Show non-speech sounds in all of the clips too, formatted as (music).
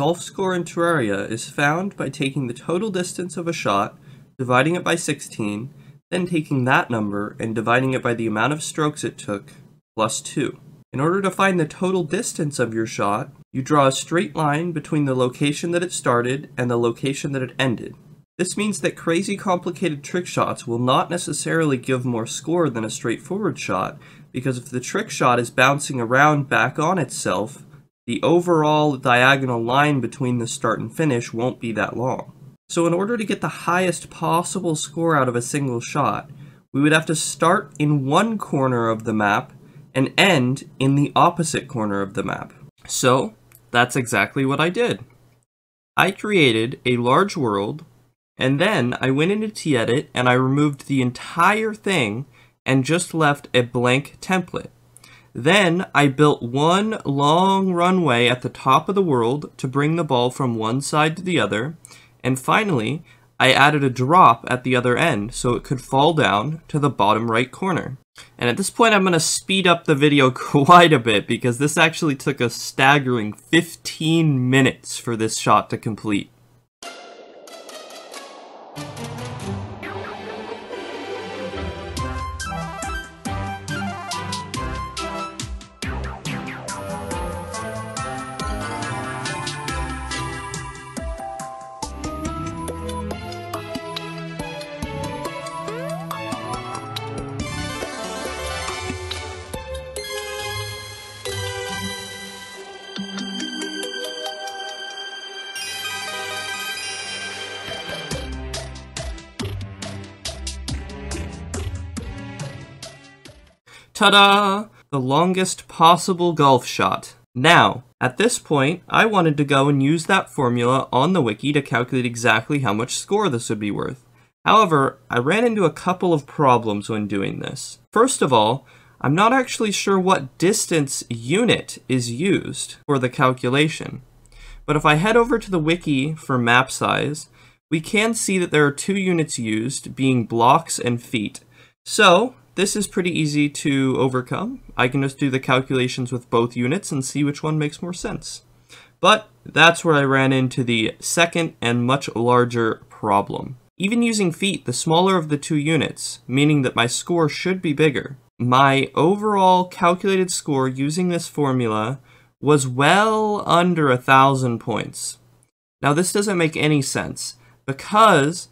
Golf score in Terraria is found by taking the total distance of a shot, dividing it by 16, then taking that number and dividing it by the amount of strokes it took, plus 2. In order to find the total distance of your shot, you draw a straight line between the location that it started and the location that it ended. This means that crazy complicated trick shots will not necessarily give more score than a straightforward shot, because if the trick shot is bouncing around back on itself, the overall diagonal line between the start and finish won't be that long. So in order to get the highest possible score out of a single shot, we would have to start in one corner of the map and end in the opposite corner of the map. So that's exactly what I did. I created a large world and then I went into TEdit and I removed the entire thing and just left a blank template. Then I built one long runway at the top of the world to bring the ball from one side to the other. And finally, I added a drop at the other end so it could fall down to the bottom right corner. And at this point I'm going to speed up the video (laughs) quite a bit because this actually took a staggering 15 minutes for this shot to complete. Ta-da! The longest possible golf shot. Now, at this point, I wanted to go and use that formula on the wiki to calculate exactly how much score this would be worth. However, I ran into a couple of problems when doing this. First of all, I'm not actually sure what distance unit is used for the calculation. But if I head over to the wiki for map size, we can see that there are two units used, being blocks and feet. So, this is pretty easy to overcome. I can just do the calculations with both units and see which one makes more sense. But that's where I ran into the second and much larger problem. Even using feet, the smaller of the two units, meaning that my score should be bigger, my overall calculated score using this formula was well under a thousand points. Now this doesn't make any sense because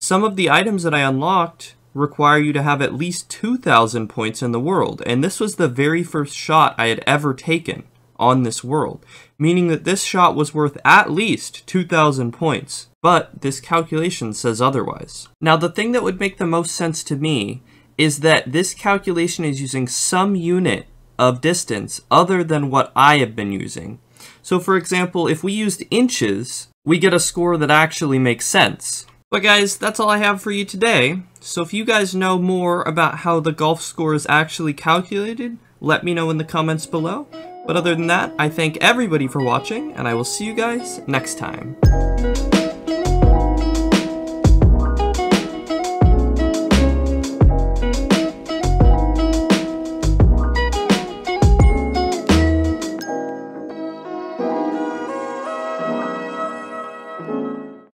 some of the items that I unlocked require you to have at least 2,000 points in the world, and this was the very first shot I had ever taken on this world, meaning that this shot was worth at least 2,000 points, but this calculation says otherwise. Now the thing that would make the most sense to me is that this calculation is using some unit of distance other than what I have been using. So for example, if we used inches, we get a score that actually makes sense. But guys, that's all I have for you today. So if you guys know more about how the golf score is actually calculated, let me know in the comments below. But other than that, I thank everybody for watching, and I will see you guys next time.